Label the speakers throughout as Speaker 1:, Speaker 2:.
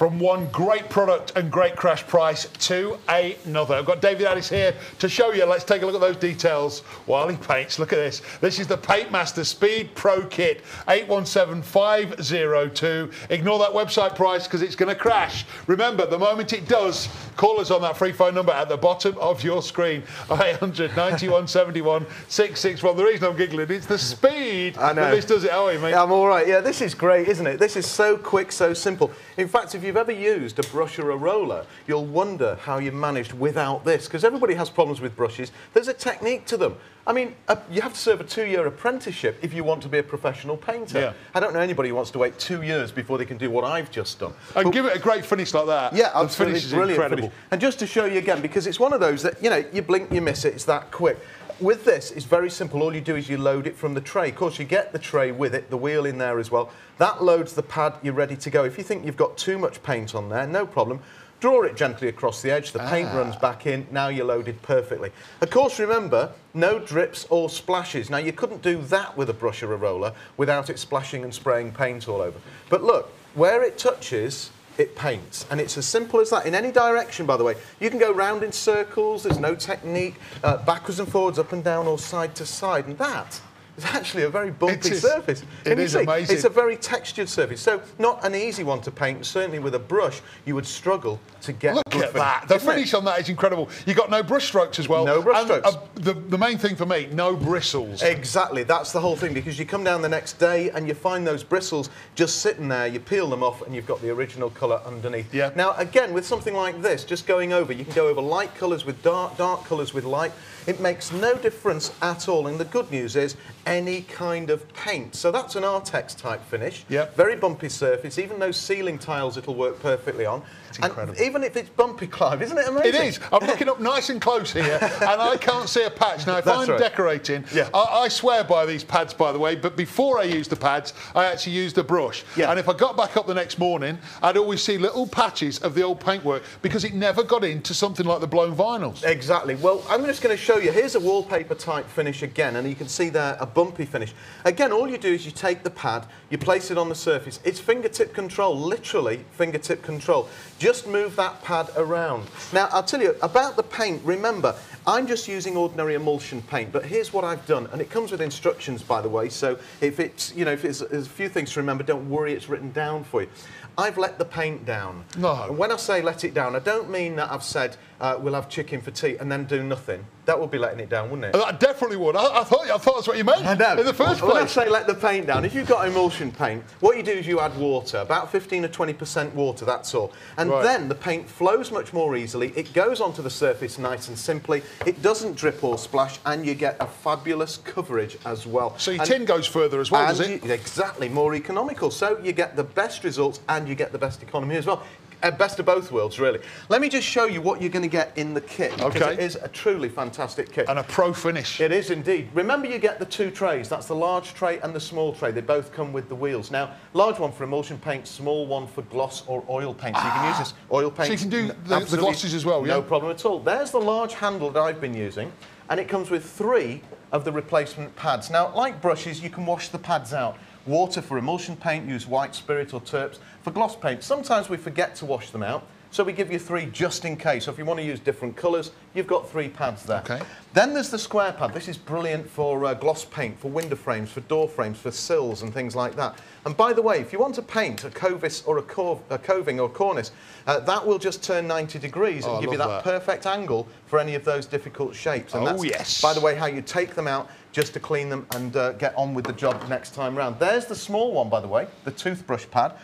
Speaker 1: from one great product and great crash price to another. I've got David Addis here to show you. Let's take a look at those details while he paints. Look at this. This is the Paintmaster Speed Pro Kit 817502. Ignore that website price because it's going to crash. Remember, the moment it does, call us on that free phone number at the bottom of your screen 800 91 71 661. The reason I'm giggling, it's the speed
Speaker 2: I know.
Speaker 1: that this does it. How are you, mate?
Speaker 2: I'm all right. Yeah, this is great, isn't it? This is so quick, so simple. In fact, if you've ever used a brush or a roller, you'll wonder how you managed without this, because everybody has problems with brushes. There's a technique to them. I mean, uh, you have to serve a two-year apprenticeship if you want to be a professional painter.
Speaker 1: Yeah.
Speaker 2: I don't know anybody who wants to wait two years before they can do what I've just done.
Speaker 1: And
Speaker 2: But-
Speaker 1: give it a great finish like that.
Speaker 2: yeah,
Speaker 1: the
Speaker 2: absolutely.
Speaker 1: finish is
Speaker 2: brilliant
Speaker 1: incredible.
Speaker 2: finish. And just to show you again, because it's one of those that, you know, you blink, you miss it, it's that quick. With this, it's very simple. All you do is you load it from the tray. Of course, you get the tray with it, the wheel in there as well. That loads the pad, you're ready to go. If you think you've got too much paint on there, no problem. Draw it gently across the edge, the paint
Speaker 1: Ah.
Speaker 2: runs back in, now you're loaded perfectly. Of course, remember, no drips or splashes. Now, you couldn't do that with a brush or a roller without it splashing and spraying paint all over. But look, where it touches, it paints. And it's as simple as that in any direction, by the way. You can go round in circles, there's no technique, uh, backwards and forwards, up and down, or side to side. And that is actually a very bumpy
Speaker 1: It is.
Speaker 2: surface.
Speaker 1: It
Speaker 2: you see?
Speaker 1: amazing.
Speaker 2: It's a very textured surface. So, not an easy one to paint. Certainly with a brush, you would struggle to get
Speaker 1: Look at that. The
Speaker 2: isn't it?
Speaker 1: finish on that is incredible. You got no brush strokes as well.
Speaker 2: No brush
Speaker 1: And,
Speaker 2: strokes.
Speaker 1: uh, the, the main thing for me, no bristles.
Speaker 2: Exactly, that's the whole thing because you come down the next day and you find those bristles just sitting there, you peel them off and you've got the original colour underneath.
Speaker 1: Yeah.
Speaker 2: Now, again, with something like this, just going over, you can go over light colours with dark, dark colours with light. It makes no difference at all. And the good news is any kind of paint. So that's an Artex type finish.
Speaker 1: Yep.
Speaker 2: Very bumpy surface. Even those ceiling tiles, it'll work perfectly on.
Speaker 1: It's
Speaker 2: And
Speaker 1: incredible.
Speaker 2: even if it's bumpy, Clive, isn't it amazing?
Speaker 1: It is. I'm looking up nice and close here, and I can't see a patch. Now, if
Speaker 2: That's
Speaker 1: I'm
Speaker 2: right.
Speaker 1: decorating,
Speaker 2: Yeah.
Speaker 1: I, I swear by these pads, by the way, but before I use the pads, I actually use the brush.
Speaker 2: Yeah.
Speaker 1: And if I got back up the next morning, I'd always see little patches of the old paintwork because it never got into something like the blown vinyls.
Speaker 2: Exactly. Well, I'm just going to show you. Here's a wallpaper type finish again, and you can see there a bumpy finish. Again, all you do is you take the pad, you place it on the surface. It's fingertip control, literally fingertip control. Just move that pad around. Now, I'll tell you about the paint. Remember, I'm just using ordinary emulsion paint, but here's what I've done, and it comes with instructions, by the way. So if it's, you know, if it's, there's a few things to remember, don't worry, it's written down for you. I've let the paint down.
Speaker 1: No.
Speaker 2: And when I say let it down, I don't mean that I've said uh, we'll have chicken for tea and then do nothing. That would be letting it down, wouldn't it?
Speaker 1: I definitely would. I, I thought I thought that's what you meant in the first
Speaker 2: When I
Speaker 1: place.
Speaker 2: say let the paint down, if you've got emulsion paint, what you do is you add water, about 15 or 20% water, that's all. And
Speaker 1: Right.
Speaker 2: then the paint flows much more easily. It goes onto the surface nice and simply. It doesn't drip or splash, and you get a fabulous coverage as well.
Speaker 1: So your
Speaker 2: And-
Speaker 1: tin goes further as well, does it?
Speaker 2: you- exactly, more economical. So you get the best results and you get the best economy as well. Uh, best of both worlds, really. Let me just show you what you're going to get in the kit.
Speaker 1: Okay.
Speaker 2: it is a truly fantastic kit.
Speaker 1: And a pro finish.
Speaker 2: It is indeed. Remember, you get the two trays. That's the large tray and the small tray. They both come with the wheels. Now, large one for emulsion paint, small one for gloss or oil paint. So you can use this oil paint.
Speaker 1: Ah. you can do the- the glosses as well, yeah?
Speaker 2: No problem at all. There's the large handle that I've been using, and it comes with three of the replacement pads. Now, like brushes, you can wash the pads out. Water for emulsion paint, use white spirit or terps. For gloss paint, sometimes we forget to wash them out. So we give you three just in case. So if you want to use different colours, you've got three pads there.
Speaker 1: Okay.
Speaker 2: Then there's the square pad. This is brilliant for uh, gloss paint, for window frames, for door frames, for sills and things like that. And by the way, if you want to paint a covis or a, cov- a coving or cornice, uh, that will just turn 90 degrees
Speaker 1: Oh,
Speaker 2: and
Speaker 1: I
Speaker 2: give you that,
Speaker 1: that.
Speaker 2: perfect angle for any of those difficult shapes. And
Speaker 1: Oh,
Speaker 2: that's,
Speaker 1: yes.
Speaker 2: By the way, how you take them out just to clean them and uh, get on with the job next time round. There's the small one, by the way, the toothbrush pad.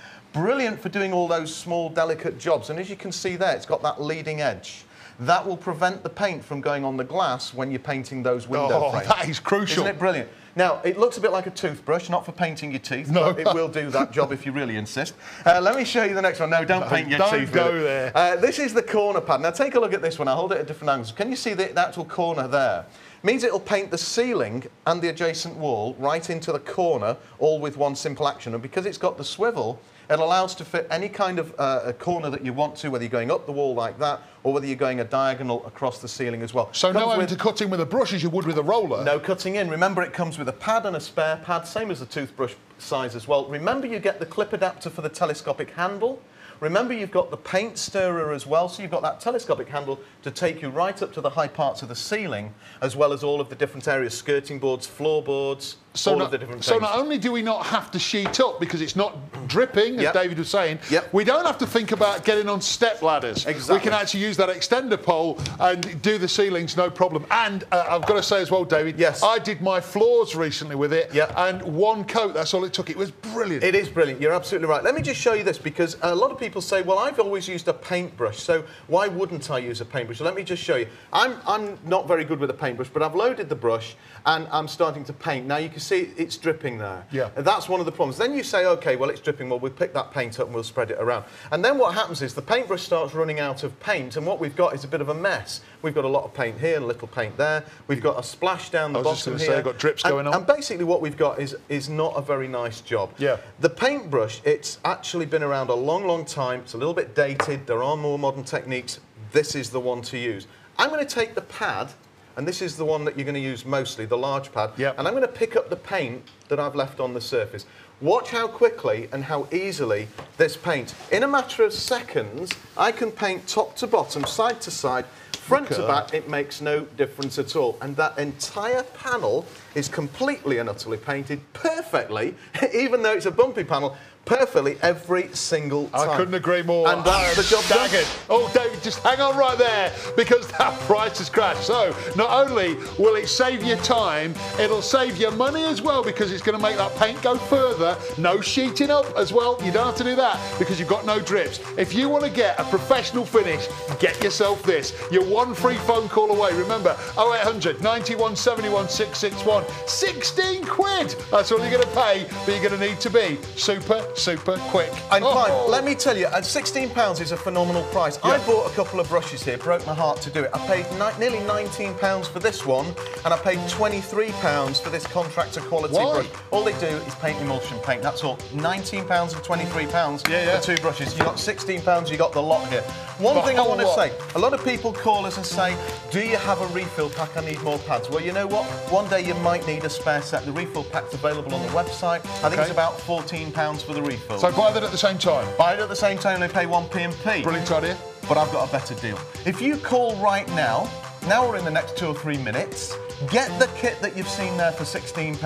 Speaker 2: Brilliant for doing all those small, delicate jobs. And as you can see there, it's got that leading edge. That will prevent the paint from going on the glass when you're painting those window
Speaker 1: Oh,
Speaker 2: frames.
Speaker 1: that is crucial.
Speaker 2: Isn't it brilliant? Now, it looks a bit like a toothbrush, not for painting your teeth,
Speaker 1: No.
Speaker 2: but it will do that job if you really insist. Uh, let me show you the next one. No, don't paint your
Speaker 1: don't
Speaker 2: teeth.
Speaker 1: go
Speaker 2: with it.
Speaker 1: there.
Speaker 2: Uh, this is the corner pad. Now, take a look at this one. I'll hold it at different angles. Can you see the, the actual corner there? Means it'll paint the ceiling and the adjacent wall right into the corner, all with one simple action. And because it's got the swivel, it allows to fit any kind of uh, a corner that you want to, whether you're going up the wall like that, or whether you're going a diagonal across the ceiling as well.
Speaker 1: So no
Speaker 2: Comes
Speaker 1: having
Speaker 2: with-
Speaker 1: to cut in with a brush as you would with a roller.
Speaker 2: no cutting in. Remember, it comes with a pad and a spare pad, same as the toothbrush size as well. Remember, you get the clip adapter for the telescopic handle. Remember, you've got the paint stirrer as well, so you've got that telescopic handle to take you right up to the high parts of the ceiling, as well as all of the different areas, skirting boards, floorboards,
Speaker 1: So,
Speaker 2: all
Speaker 1: not,
Speaker 2: of the different
Speaker 1: so
Speaker 2: things.
Speaker 1: not only do we not have to sheet up because it's not dripping, as
Speaker 2: Yep.
Speaker 1: David was saying,
Speaker 2: Yep.
Speaker 1: we don't have to think about getting on step ladders. We can actually use that extender pole and do the ceilings no problem. And uh, I've got to say as well, David,
Speaker 2: Yes.
Speaker 1: I did my floors recently with it,
Speaker 2: Yep.
Speaker 1: and one coat, that's all it took. It was brilliant.
Speaker 2: It is brilliant. You're absolutely right. Let me just show you this because a lot of people say, "Well, I've always used a paintbrush, so why wouldn't I use a paintbrush?" So let me just show you. I'm I'm not very good with a paintbrush, but I've loaded the brush and I'm starting to paint. Now you can see it's dripping there.
Speaker 1: Yeah.
Speaker 2: And that's one of the problems. Then you say, "Okay, well it's dripping. Well, we'll pick that paint up and we'll spread it around." And then what happens is the paintbrush starts running out of paint, and what we've got is a bit of a mess. We've got a lot of paint here, a little paint there. We've got a splash down the
Speaker 1: I was just
Speaker 2: bottom
Speaker 1: gonna
Speaker 2: here.
Speaker 1: say, I've got drips
Speaker 2: And-
Speaker 1: going on.
Speaker 2: And basically what we've got is, is not a very nice job.
Speaker 1: Yeah.
Speaker 2: The paintbrush, it's actually been around a long, long time. It's a little bit dated. There are more modern techniques. This is the one to use. I'm going to take the pad, and this is the one that you're going to use mostly, the large pad,
Speaker 1: Yep.
Speaker 2: and I'm going to pick up the paint that I've left on the surface. Watch how quickly and how easily this paint, in a matter of seconds, I can paint top to bottom, side to side, front to back, it makes no difference at all. And that entire panel is completely and utterly painted perfectly, even though it's a bumpy panel, perfectly every single time.
Speaker 1: I couldn't agree more.
Speaker 2: And that's the job done.
Speaker 1: Oh, David, just hang on right there because that price has crashed. So, not only will it save you time, it'll save you money as well because it's going to make that paint go further. No sheeting up as well. You don't have to do that because you've got no drips. If you want to get a professional finish, get yourself this. You're one free phone call away. Remember, 0800 91 71 661. 16 quid. That's all you're going to pay, but you're going to need to be super, super quick.
Speaker 2: And oh. Clive,
Speaker 1: Oh.
Speaker 2: let me tell you, at £16 is a phenomenal price. I bought a couple of brushes here, broke my heart to do it. I paid ni- nearly £19 for this one, and I paid £23 for this contractor quality
Speaker 1: Why?
Speaker 2: brush. All they do is paint emulsion paint, that's all. £19 and £23
Speaker 1: Yeah, yeah.
Speaker 2: for two brushes. You got £16, you got the lot here. One
Speaker 1: The
Speaker 2: thing I want to say, a lot of people call us and say, do you have a refill pack? I need more pads. Well, you know what? One day you might need a spare set. The refill pack's available on the website. I think
Speaker 1: Okay.
Speaker 2: it's about £14 for the
Speaker 1: So buy that at the same time.
Speaker 2: Buy it at the same time and they pay one P&P.
Speaker 1: Brilliant idea.
Speaker 2: But I've got a better deal. If you call right now, now we're in the next two or three minutes, get the kit that you've seen there for £16.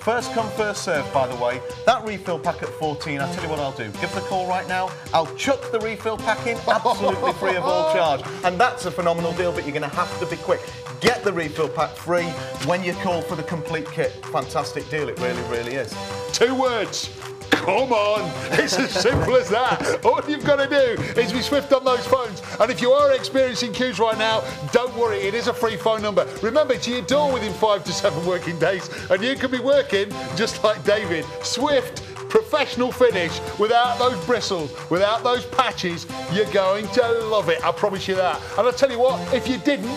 Speaker 2: First come, first serve, by the way. That refill pack at 14, I'll tell you what I'll do. Give the call right now. I'll chuck the refill pack in absolutely free of all charge. And that's a phenomenal deal, but you're going to have to be quick. Get the refill pack free when you call for the complete kit. Fantastic deal, it really, really is.
Speaker 1: Two words. Come on. It's as simple as that. All you've got to do is be swift on those phones. And if you are experiencing queues right now, don't worry, it is a free phone number. Remember, to your door within five to seven working days, and you can be working just like David. Swift. Professional finish without those bristles, without those patches, you're going to love it. I promise you that. And I'll tell you what, if you didn't,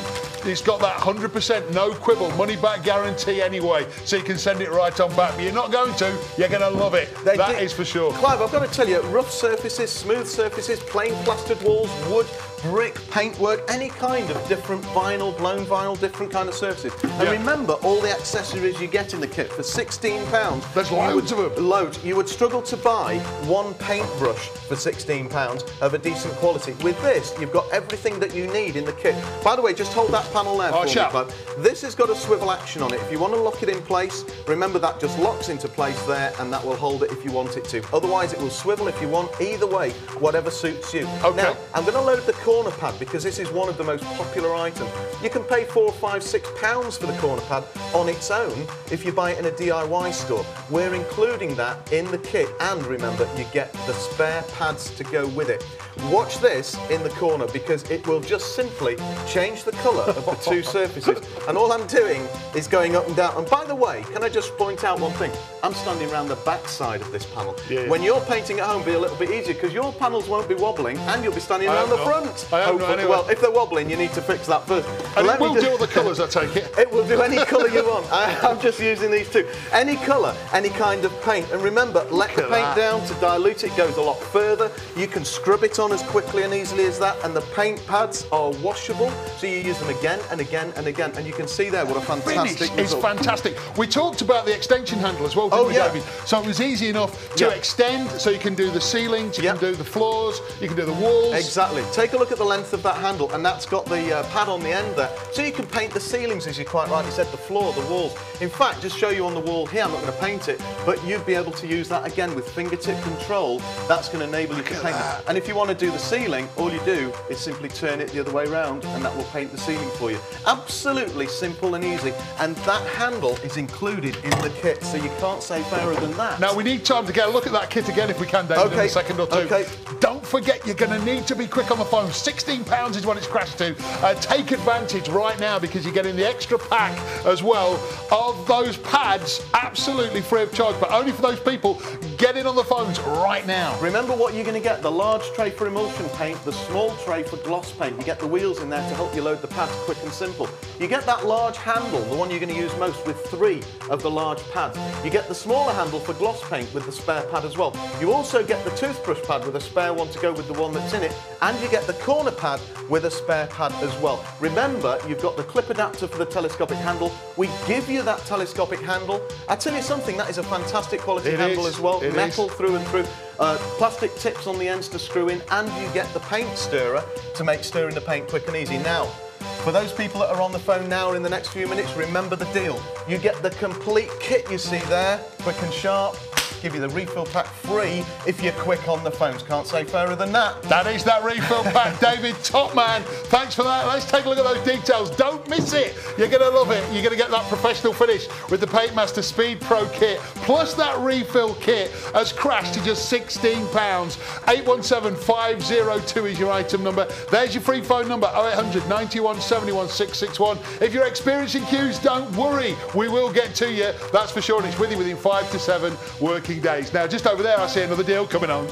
Speaker 1: it's got that 100% no quibble money back guarantee anyway, so you can send it right on back. But you're not going to, you're going to love it.
Speaker 2: They
Speaker 1: That is for sure.
Speaker 2: Clive, I've got to tell you, rough surfaces, smooth surfaces, plain plastered walls, wood, brick, paintwork, any kind of different vinyl, blown vinyl, different kind of surfaces. And
Speaker 1: Yeah.
Speaker 2: remember, all the accessories you get in the kit for £16.
Speaker 1: There's loads
Speaker 2: would-
Speaker 1: of them.
Speaker 2: Loads. You would struggle to buy one paintbrush for £16 of a decent quality. With this, you've got everything that you need in the kit. By the way, just hold that panel there
Speaker 1: Oh,
Speaker 2: for me. Clive. This has got a swivel action on it. If you want to lock it in place, remember that just locks into place there and that will hold it if you want it to. Otherwise, it will swivel if you want. Either way, whatever suits you.
Speaker 1: Okay.
Speaker 2: Now, I'm going to load the corner pad because this is one of the most popular items. You can pay four, five, six pounds for the corner pad on its own if you buy it in a DIY store. We're including that in the kit and remember, you get the spare pads to go with it. Watch this in the corner because it will just simply change the colour of the two surfaces. And all I'm doing is going up and down. And by the way, can I just point out one thing? I'm standing around the back side of this panel.
Speaker 1: Yeah.
Speaker 2: When you're painting at home, it'll be a little bit easier because your panels won't be wobbling and you'll be standing around the
Speaker 1: not.
Speaker 2: front.
Speaker 1: I hope not anyway.
Speaker 2: Well, if they're wobbling, you need to fix that first.
Speaker 1: And
Speaker 2: Let
Speaker 1: it will do all the colours, I take it.
Speaker 2: it will do any colour you want. I, I'm just using these two. Any colour, any kind of paint. And remember, let the paint
Speaker 1: that.
Speaker 2: down to dilute it goes a lot further. You can scrub it on as quickly and easily as that. And the paint pads are washable, so you use them again and again and again. And you can see there what a fantastic
Speaker 1: finish is fantastic. We talked about the extension handle as well,
Speaker 2: Oh,
Speaker 1: we,
Speaker 2: yeah.
Speaker 1: David? So it was easy enough to
Speaker 2: Yeah.
Speaker 1: extend, so you can do the ceilings, you can do the floors, you can do the walls.
Speaker 2: Exactly. Take a look at the length of that handle, and that's got the uh, pad on the end there. So you can paint the ceilings, as you quite rightly said, the floor, the walls. In fact, just show you on the wall here, I'm not going to paint it, but you'd be able to use that again with fingertip control. That's going to enable you to paint it. And if you want to do the ceiling, all you do is simply turn it the other way round, and that will paint the ceiling for you. Absolutely simple and easy. And that handle is included in the kit, so you can't say fairer than that.
Speaker 1: Now we need time to get a look at that kit again if we can, David, in a second or two.
Speaker 2: Okay.
Speaker 1: Don't forget you're going to need to be quick on the phone. £16 is what it's crashed to. Uh, take advantage right now because you're getting the extra pack as well of those pads absolutely free of charge, but only for those people getting on the phones right now.
Speaker 2: Remember what you're going to get the large tray for emulsion paint, the small tray for gloss paint. You get the wheels in there to help you load the pads quick and simple. You get that large handle, the one you're going to use most, with three of the large pads. You get the smaller handle for gloss paint with the spare pad as well. You also get the toothbrush pad with a spare one to go with the one that's in it, and you get the corner pad with a spare pad as well. Remember, you've got the clip adapter for the telescopic handle. We give you that telescopic handle. I tell you something, that is a fantastic quality
Speaker 1: It
Speaker 2: handle
Speaker 1: is,
Speaker 2: as well. Metal through and through. Uh, plastic tips on the ends to screw in, and you get the paint stirrer to make stirring the paint quick and easy. Now, for those people that are on the phone now or in the next few minutes, remember the deal. You get the complete kit you see there, quick and sharp. Give you the refill pack free if you're quick on the phones. Can't say fairer than that.
Speaker 1: That is that refill pack, David. Top man. Thanks for that. Let's take a look at those details. Don't miss it. You're going to love it. You're going to get that professional finish with the Paintmaster Speed Pro kit. Plus that refill kit has crashed to just £16. 817502 is your item number. There's your free phone number 0800 91 71 661. If you're experiencing queues, don't worry. We will get to you. That's for sure. And it's with you within five to seven days. Now, just over there, I see another deal coming on.